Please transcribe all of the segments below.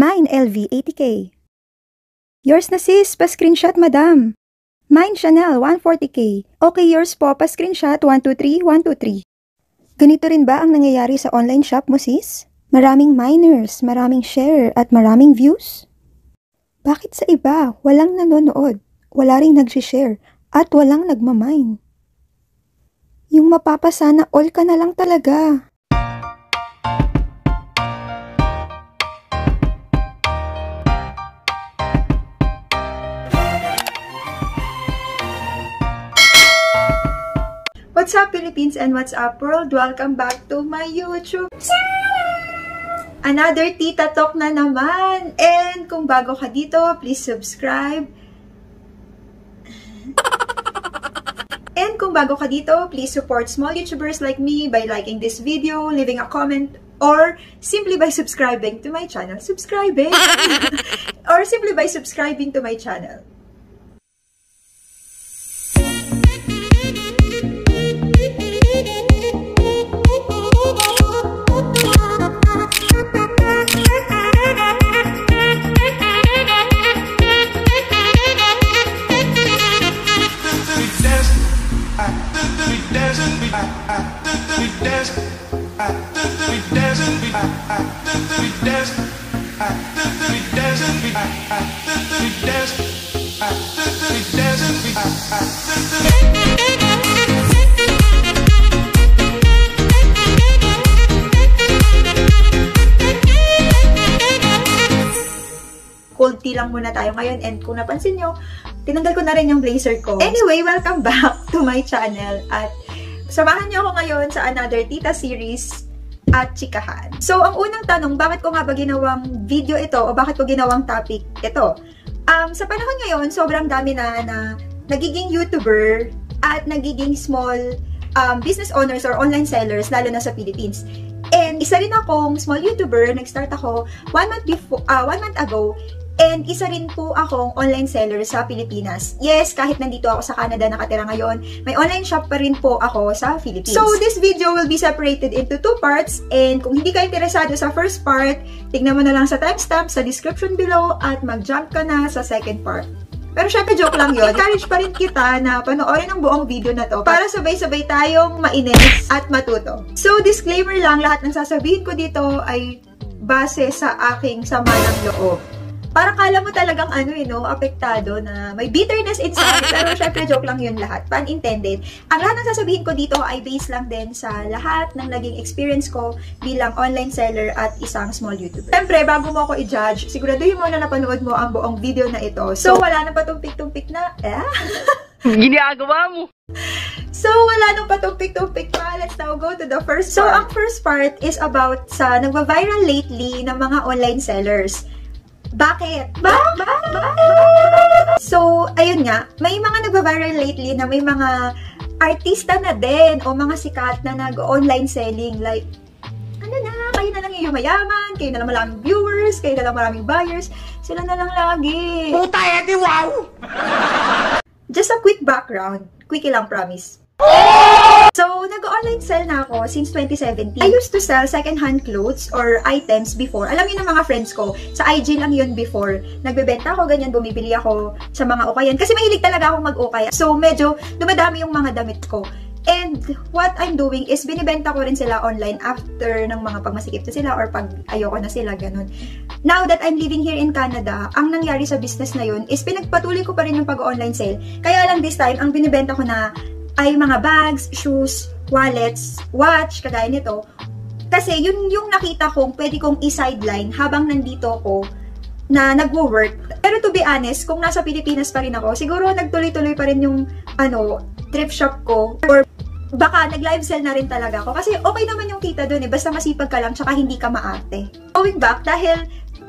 Mine LV 80k. Yours na sis, pa-screenshot madam. Mine Chanel 140k. Okay, yours po, pa-screenshot 123 123. Ganito rin ba ang nangyayari sa online shop mo sis? Maraming miners, maraming share at maraming views? Bakit sa iba walang nanonood, wala ring nag-share at walang nagmamine? Yung mapapasana all ka na lang talaga. What's up Philippines and what's up world? Welcome back to my YouTube channel! Another Tita Talk na naman! And kung bago ka dito, please subscribe. And kung bago ka dito, please support small YouTubers like me by liking this video, leaving a comment, or simply by subscribing to my channel. Subscribing! or simply by subscribing to my channel. Lang muna tayo ngayon. And kung napansin nyo, tinanggal ko na rin yung blazer ko. Anyway, welcome back to my channel. At samahan nyo ako ngayon sa another Tita series at chikahan. So, ang unang tanong, bakit ko nga ba ginawang video ito o bakit ko ginawang topic ito? Um, sa panahon ngayon, sobrang dami na na nagiging YouTuber at nagiging small um, business owners or online sellers, lalo na sa Philippines. And isa rin akong small YouTuber, nag-start ako one month, before, uh, one month ago And isa rin po akong online seller sa Pilipinas. Yes, kahit nandito ako sa Canada nakatira ngayon, may online shop pa rin po ako sa Philippines. So, this video will be separated into two parts. And kung hindi ka interesado sa first part, tignan mo na lang sa timestamp sa description below at mag-jump ka na sa second part. Pero syempre joke lang yun. Encourage pa rin kita na panoorin ang buong video na to para sabay-sabay tayong mainis at matuto. So, disclaimer lang, lahat ng sasabihin ko dito ay base sa aking sama ng loob parang kala mo talagang ano eh, no, apektado na may bitterness inside. Pero syempre, joke lang yun lahat. Pun intended. Ang lahat ng sasabihin ko dito ay based lang din sa lahat ng naging experience ko bilang online seller at isang small YouTuber. Syempre, bago mo ako i-judge, siguraduhin mo na napanood mo ang buong video na ito. So, wala na patumpik-tumpik na, eh? Ginagawa mo! So, wala nang patumpik-tumpik pa. Let's now go to the first part. So, ang first part is about sa nagva-viral lately ng mga online sellers. Bakit? Ba? Ba? Ba? So, ayun nga, may mga nagva-viral lately na may mga artista na din o mga sikat na nag-online selling. Like, ano na, kayo na lang yung mayaman, kayo na lang maraming viewers, kayo na lang maraming buyers, sila na lang lagi. Puta, edi wow! Just a quick background. Quickie lang, promise. So, nag-online sell na ako since 2017. I used to sell second-hand clothes or items before. Alam niyo ng mga friends ko, sa IG lang yun before. Nagbebenta ako, ganyan, bumibili ako sa mga ukayan. Kasi mahilig talaga akong mag-ukay. So, medyo dumadami yung mga damit ko. And what I'm doing is binibenta ko rin sila online after ng mga pagmasikip na sila or pag ayoko na sila, ganun. Now that I'm living here in Canada, ang nangyari sa business na yun is pinagpatuloy ko pa rin yung pag-online sale. Kaya lang this time, ang binibenta ko na ay mga bags, shoes, wallets, watch, kagaya nito. Kasi yun yung nakita kong pwede kong i-sideline habang nandito ako na nagwo-work. Pero to be honest, kung nasa Pilipinas pa rin ako, siguro nagtuloy-tuloy pa rin yung ano, thrift shop ko or baka nag-live sell na rin talaga ako. Kasi okay naman yung kita doon eh, basta masipag ka lang tsaka hindi ka maarte. Going back, dahil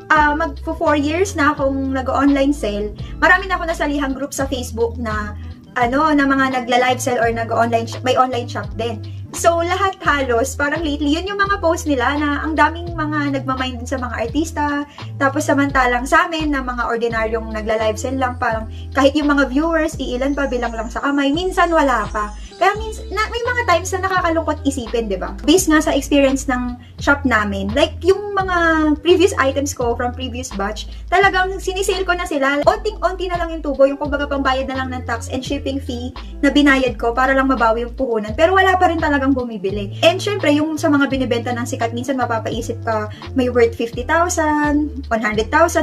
uh, mag 4 years na akong nag-online sale, marami na ako nasalihang group sa Facebook na ano, na mga nagla-live sell or nag-online, may online shop din. So, lahat halos, parang lately, yun yung mga post nila na ang daming mga nagmamind din sa mga artista. Tapos, samantalang sa amin, na mga ordinaryong nagla-live sell lang, parang kahit yung mga viewers, iilan pa bilang lang sa kamay, minsan wala pa. Kaya means, na, may mga times na nakakalungkot isipin, di ba? Based nga sa experience ng shop namin, like yung mga previous items ko from previous batch, talagang sinisale ko na sila. Onting-onti na lang yung tubo, yung kumbaga pambayad na lang ng tax and shipping fee na binayad ko para lang mabawi yung puhunan. Pero wala pa rin talagang bumibili. And syempre, yung sa mga binibenta ng sikat, minsan mapapaisip ka, may worth 50,000, 100,000,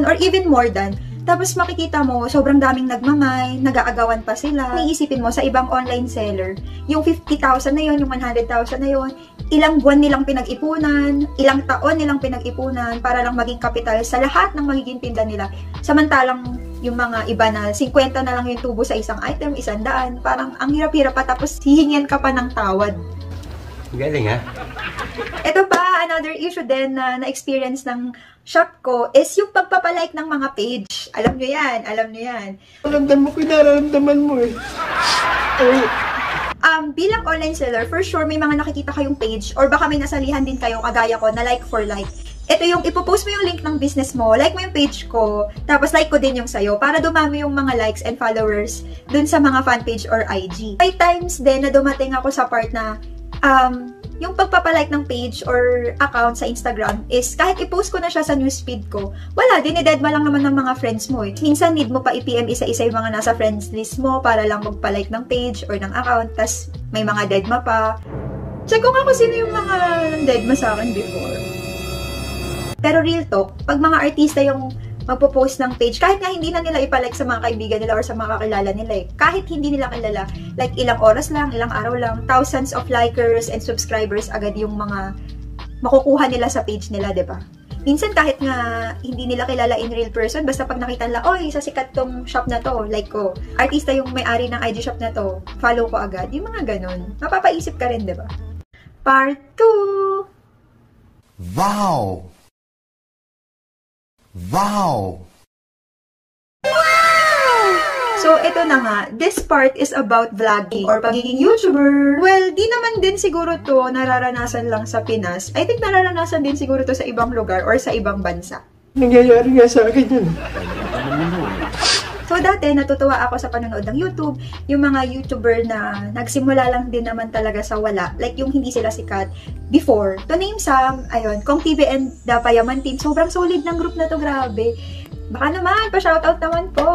or even more than. Tapos makikita mo, sobrang daming nagmamay, nag-aagawan pa sila. Iisipin mo sa ibang online seller, yung 50,000 na yon, yung 100,000 na yon, ilang buwan nilang pinag-ipunan, ilang taon nilang pinag-ipunan para lang maging kapital sa lahat ng magiging tinda nila. Samantalang yung mga iba na 50 na lang yung tubo sa isang item, isang daan, parang ang hirap-hirap pa tapos hihingian ka pa ng tawad. Galing ha? Ito pa, another issue din na na-experience ng shop ko is yung pagpapalike ng mga page. Alam nyo yan, alam nyo yan. Alamdam mo ko yung nararamdaman mo eh. Ay, Um, bilang online seller, for sure may mga nakikita kayong page or baka may nasalihan din kayo kagaya ko na like for like. Ito yung ipopost mo yung link ng business mo, like mo yung page ko, tapos like ko din yung sayo para dumami yung mga likes and followers dun sa mga fan page or IG. May times din na dumating ako sa part na um, yung pagpapalike ng page or account sa Instagram is kahit i-post ko na siya sa newsfeed ko, wala, dinidedma lang naman ng mga friends mo eh. Minsan need mo pa i-PM isa-isa yung mga nasa friends list mo para lang magpalike ng page or ng account, tas may mga deadma pa. Check ko nga kung sino yung mga deadma sa akin before. Pero real talk, pag mga artista yung magpo-post ng page, kahit nga hindi na nila ipalike sa mga kaibigan nila or sa mga kakilala nila eh. Kahit hindi nila kilala, like ilang oras lang, ilang araw lang, thousands of likers and subscribers agad yung mga makukuha nila sa page nila, 'di ba? Minsan kahit nga hindi nila kilala in real person, basta pag nakita nila, oy, sa sikat tong shop na to, like ko, artista yung may-ari ng IG shop na to, follow ko agad. Yung mga ganun. Mapapaisip ka rin, 'di ba? Part 2 Wow! Wow! So, ito na nga. This part is about vlogging or pagiging YouTuber. Well, di naman din siguro to nararanasan lang sa Pinas. I think nararanasan din siguro to sa ibang lugar or sa ibang bansa. nangyayari nga sa akin yun. So, dati, natutuwa ako sa panonood ng YouTube. Yung mga YouTuber na nagsimula lang din naman talaga sa wala. Like, yung hindi sila sikat before. To name some, ayun, Kong TV and The Payaman Team. Sobrang solid ng group na to, grabe. Baka naman, pa-shoutout naman po.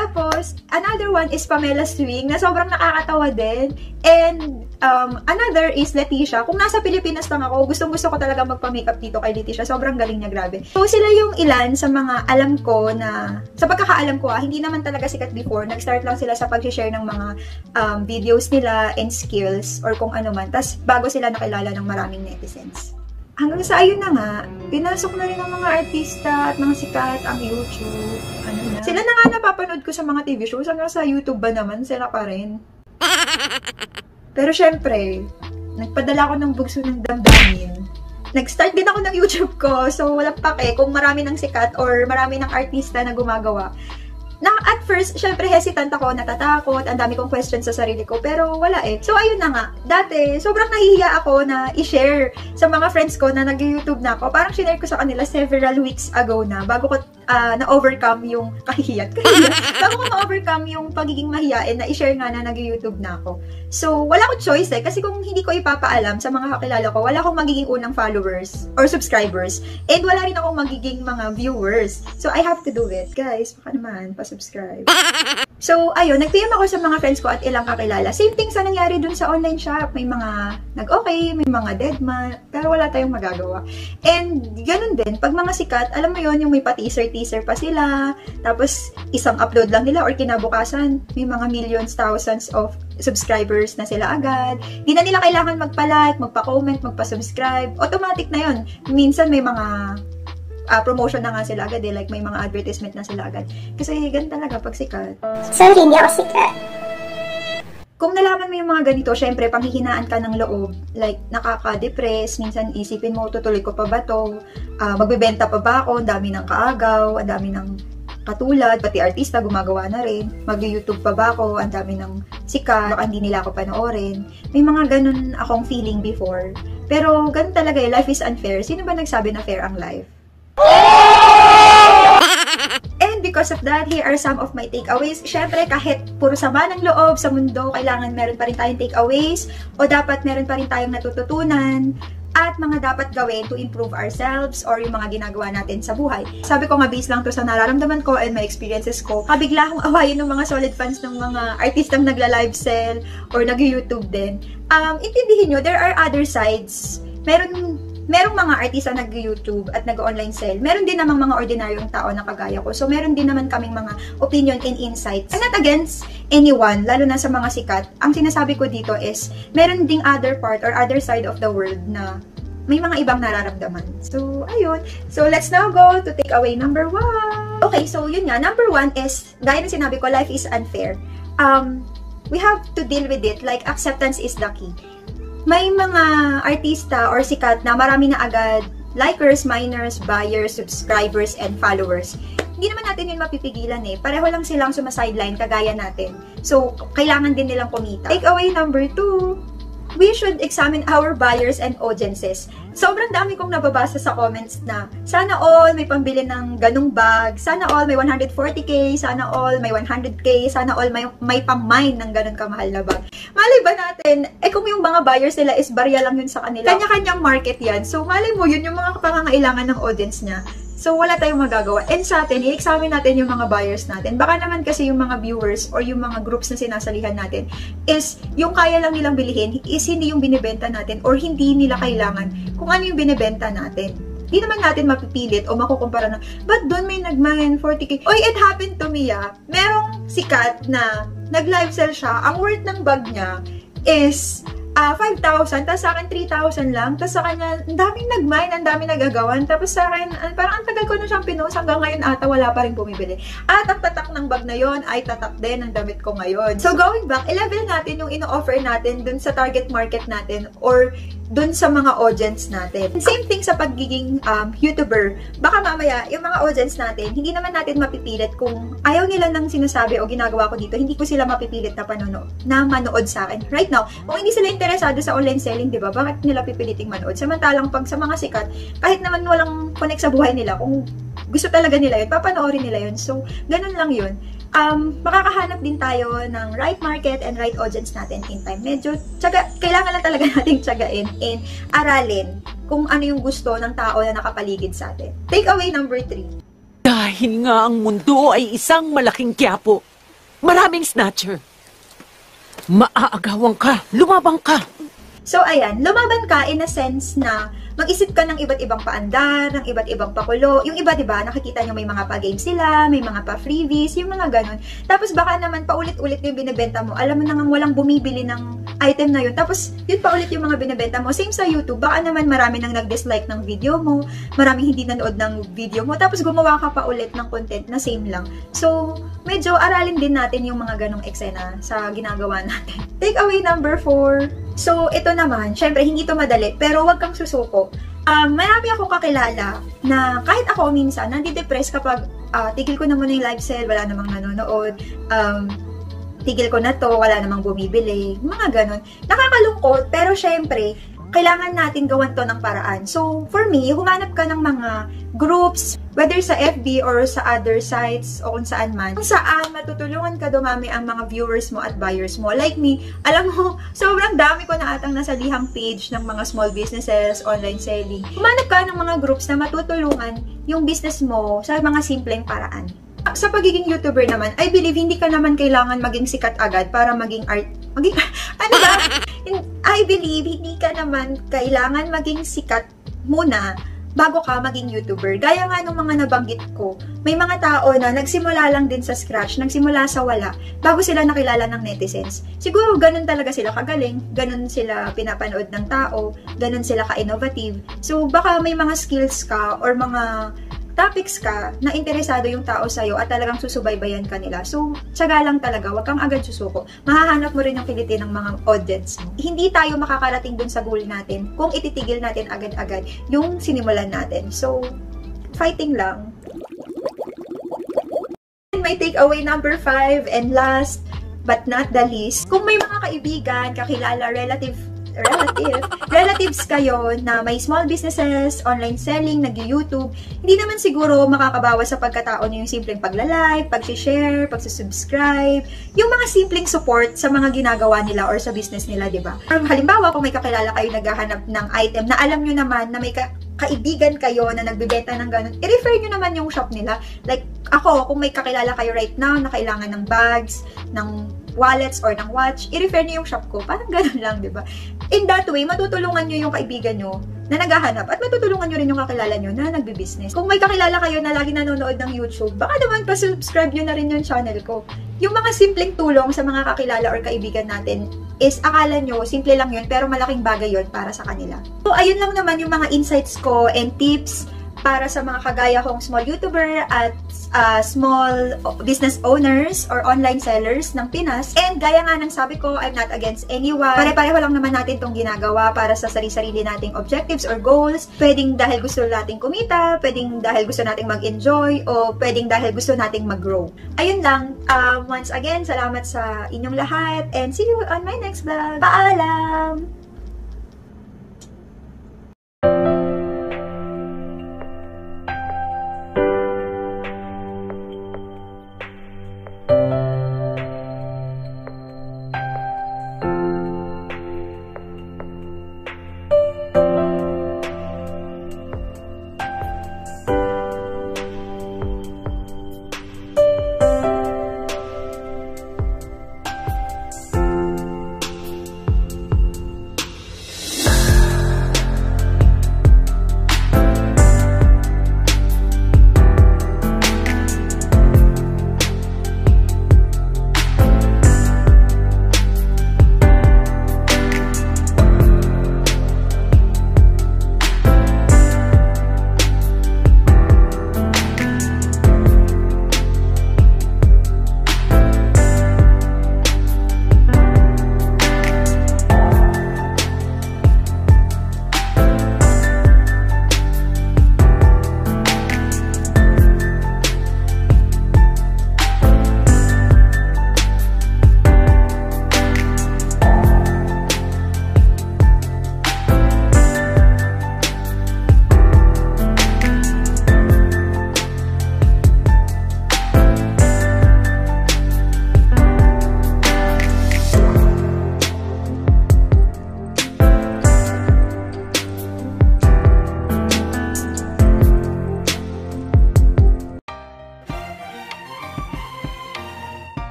Tapos, another one is Pamela Swing na sobrang nakakatawa din. And um, another is Leticia. Kung nasa Pilipinas lang ako, gustong gusto ko talaga magpa-makeup dito kay Leticia. Sobrang galing niya, grabe. So, sila yung ilan sa mga alam ko na, sa pagkakaalam ko ah, hindi naman talaga sikat before. Nag-start lang sila sa pag-share ng mga um, videos nila and skills or kung ano man. Tapos, bago sila nakilala ng maraming netizens hanggang sa ayun na nga, pinasok na rin ng mga artista at mga sikat ang YouTube. Ano na. Sila na nga napapanood ko sa mga TV shows. Hanggang sa YouTube ba naman, sila pa rin. Pero syempre, nagpadala ako ng bugso ng damdamin. Nag-start din ako ng YouTube ko, so walang pake kung marami ng sikat or marami ng artista na gumagawa na at first, syempre hesitant ako, natatakot, ang dami kong questions sa sarili ko, pero wala eh. So, ayun na nga. Dati, sobrang nahihiya ako na i-share sa mga friends ko na nag-YouTube na ako. Parang sinare ko sa kanila several weeks ago na, bago ko uh, na-overcome yung kahihiyat. kahihiyat. bago ko ma-overcome yung pagiging mahiyain na i-share nga na nag-YouTube na ako. So, wala ko choice eh. Kasi kung hindi ko ipapaalam sa mga kakilala ko, wala akong magiging unang followers or subscribers. And wala rin akong magiging mga viewers. So, I have to do it. Guys, baka naman, pa-subscribe. So, ayun, nag-PM ako sa mga friends ko at ilang kakilala. Same thing sa nangyari dun sa online shop. May mga nag-okay, may mga deadman, pero wala tayong magagawa. And, ganun din, pag mga sikat, alam mo yon yung may pa-teaser-teaser pa sila, tapos isang upload lang nila or kinabukasan, may mga millions, thousands of subscribers na sila agad. Di na nila kailangan magpa-like, magpa-comment, magpa-subscribe. Automatic na yon Minsan may mga uh, promotion na nga sila agad eh. Like, may mga advertisement na sila agad. Kasi, ganun talaga pag sikat. Sorry, hindi ako sikat. Kung nalaman mo yung mga ganito, syempre, panghihinaan ka ng loob. Like, nakaka-depress. Minsan, isipin mo, tutuloy ko pa ba to? Uh, magbebenta pa ba ako? Ang dami ng kaagaw. Ang dami ng katulad. Pati artista, gumagawa na rin. Mag-YouTube pa ba ako? Ang dami ng sikat. Hindi nila ako panoorin. May mga ganun akong feeling before. Pero, ganun talaga eh. Life is unfair. Sino ba nagsabi na fair ang life? And because of that, here are some of my takeaways. Syempre, kahit puro sama ng loob sa mundo, kailangan meron pa rin tayong takeaways o dapat meron pa rin tayong natututunan at mga dapat gawin to improve ourselves or yung mga ginagawa natin sa buhay. Sabi ko nga, base lang to sa nararamdaman ko and my experiences ko. Kabigla akong awayin ng mga solid fans ng mga artistang nagla-live sell or nag-YouTube din. Um, intindihin nyo, there are other sides. Meron merong mga artista nag-YouTube at nag-online sell. Meron din namang mga ordinaryong tao na kagaya ko. So, meron din naman kaming mga opinion and insights. I'm not against anyone, lalo na sa mga sikat. Ang sinasabi ko dito is, meron ding other part or other side of the world na may mga ibang nararamdaman. So, ayun. So, let's now go to take away number one. Okay, so yun nga. Number one is, gaya na sinabi ko, life is unfair. Um, we have to deal with it. Like, acceptance is the key may mga artista or sikat na marami na agad likers, miners, buyers, subscribers, and followers. Hindi naman natin yun mapipigilan eh. Pareho lang silang sumasideline kagaya natin. So, kailangan din nilang kumita. Take away number two, we should examine our buyers and audiences sobrang dami kong nababasa sa comments na sana all may pambili ng ganung bag, sana all may 140k, sana all may 100k, sana all may, may pang-mine ng ganun kamahal na bag. Malay ba natin, eh kung yung mga buyers nila is barya lang yun sa kanila, kanya-kanyang market yan. So malay mo yun yung mga pangangailangan ng audience niya. So, wala tayong magagawa. And sa atin, i-examine natin yung mga buyers natin. Baka naman kasi yung mga viewers or yung mga groups na sinasalihan natin is yung kaya lang nilang bilihin is hindi yung binibenta natin or hindi nila kailangan kung ano yung binibenta natin. Hindi naman natin mapipilit o makukumpara na, but doon may nag-mine 40k. Oy, it happened to me ah. Merong sikat na nag-live sell siya. Ang worth ng bag niya is uh, ah, 5,000, tapos sa akin 3,000 lang, tapos sa kanya, ang daming nag-mine, ang daming nagagawan, tapos sa akin, parang ang tagal ko na siyang pinost, hanggang ngayon ata wala pa rin bumibili. At ang tatak ng bag na yon ay tatak din ng damit ko ngayon. So going back, i-level natin yung ino-offer natin dun sa target market natin or dun sa mga audience natin. Same thing sa pagiging um, YouTuber. Baka mamaya, yung mga audience natin, hindi naman natin mapipilit kung ayaw nila ng sinasabi o ginagawa ko dito, hindi ko sila mapipilit na panonood, na manood sa akin. Right now, kung hindi sila interesado sa online selling, di ba, bakit nila pipiliting manood? Samantalang pag sa mga sikat, kahit naman walang connect sa buhay nila, kung gusto talaga nila yun, papanoorin nila yun. So, ganun lang yun um, makakahanap din tayo ng right market and right audience natin in time. Medyo, tsaga, kailangan lang talaga nating tsagain and aralin kung ano yung gusto ng tao na nakapaligid sa atin. Take away number three. Dahil nga ang mundo ay isang malaking kiyapo. Maraming snatcher. Maaagawan ka, lumabang ka. So, ayan, lumaban ka in a sense na mag-isip ka ng iba't ibang paandar, ng iba't ibang pakulo. Yung iba, di ba, nakikita nyo may mga pa-games sila, may mga pa-freebies, yung mga ganun. Tapos baka naman paulit-ulit yung binibenta mo. Alam mo nang walang bumibili ng item na yun. Tapos, yun pa ulit yung mga binibenta mo. Same sa YouTube, baka naman marami nang nag-dislike ng video mo, maraming hindi nanood ng video mo, tapos gumawa ka pa ulit ng content na same lang. So, medyo aralin din natin yung mga ganong eksena sa ginagawa natin. Take away number 4, So, ito naman, syempre, hindi to madali, pero wag kang susuko. Um, marami akong kakilala na kahit ako minsan, nandi-depress kapag uh, tigil ko na muna yung live sale, wala namang nanonood, um, tigil ko na to, wala namang bumibili, mga ganun. Nakakalungkot, pero syempre, kailangan natin gawan to ng paraan. So, for me, humanap ka ng mga groups, whether sa FB or sa other sites o kung saan man, kung saan matutulungan ka dumami ang mga viewers mo at buyers mo. Like me, alam mo, sobrang dami ko na atang nasa lihang page ng mga small businesses, online selling. Humanap ka ng mga groups na matutulungan yung business mo sa mga simpleng paraan sa pagiging YouTuber naman, I believe hindi ka naman kailangan maging sikat agad para maging art maging ano ba? I believe hindi ka naman kailangan maging sikat muna bago ka maging YouTuber. Gaya nga nung mga nabanggit ko, may mga tao na nagsimula lang din sa scratch, nagsimula sa wala, bago sila nakilala ng netizens. Siguro ganun talaga sila kagaling, ganun sila pinapanood ng tao, ganun sila ka-innovative. So baka may mga skills ka or mga topics ka na interesado yung tao sa'yo at talagang susubaybayan ka nila. So, tsaga lang talaga, wag kang agad susuko. Mahahanap mo rin yung kiliti ng mga audience. Hindi tayo makakarating dun sa goal natin kung ititigil natin agad-agad yung sinimulan natin. So, fighting lang. And my takeaway number 5 and last but not the least, kung may mga kaibigan, kakilala, relative relative, relatives kayo na may small businesses, online selling, nag-YouTube, hindi naman siguro makakabawas sa pagkatao niyo yung simpleng pagla-like, pag-share, pag-subscribe, yung mga simpleng support sa mga ginagawa nila or sa business nila, di ba? Halimbawa, kung may kakilala kayo naghahanap ng item na alam nyo naman na may ka- kaibigan kayo na nagbebenta ng ganun, i-refer nyo naman yung shop nila. Like, ako, kung may kakilala kayo right now na kailangan ng bags, ng wallets, or ng watch, i-refer nyo yung shop ko. Parang ganun lang, di ba? In that way, matutulungan nyo yung kaibigan nyo na naghahanap at matutulungan nyo rin yung kakilala nyo na nagbe-business. Kung may kakilala kayo na lagi nanonood ng YouTube, baka naman pa-subscribe nyo na rin yung channel ko. Yung mga simpleng tulong sa mga kakilala or kaibigan natin is akala nyo, simple lang yun, pero malaking bagay yun para sa kanila. So, ayun lang naman yung mga insights ko and tips para sa mga kagaya kong small YouTuber at uh, small business owners or online sellers ng Pinas. And gaya nga ng sabi ko, I'm not against anyone. Pare-pareho lang naman natin itong ginagawa para sa sarili-sarili nating objectives or goals. Pwedeng dahil gusto nating kumita, pwedeng dahil gusto nating mag-enjoy, o pwedeng dahil gusto nating mag-grow. Ayun lang. Um, once again, salamat sa inyong lahat and see you on my next vlog. Paalam!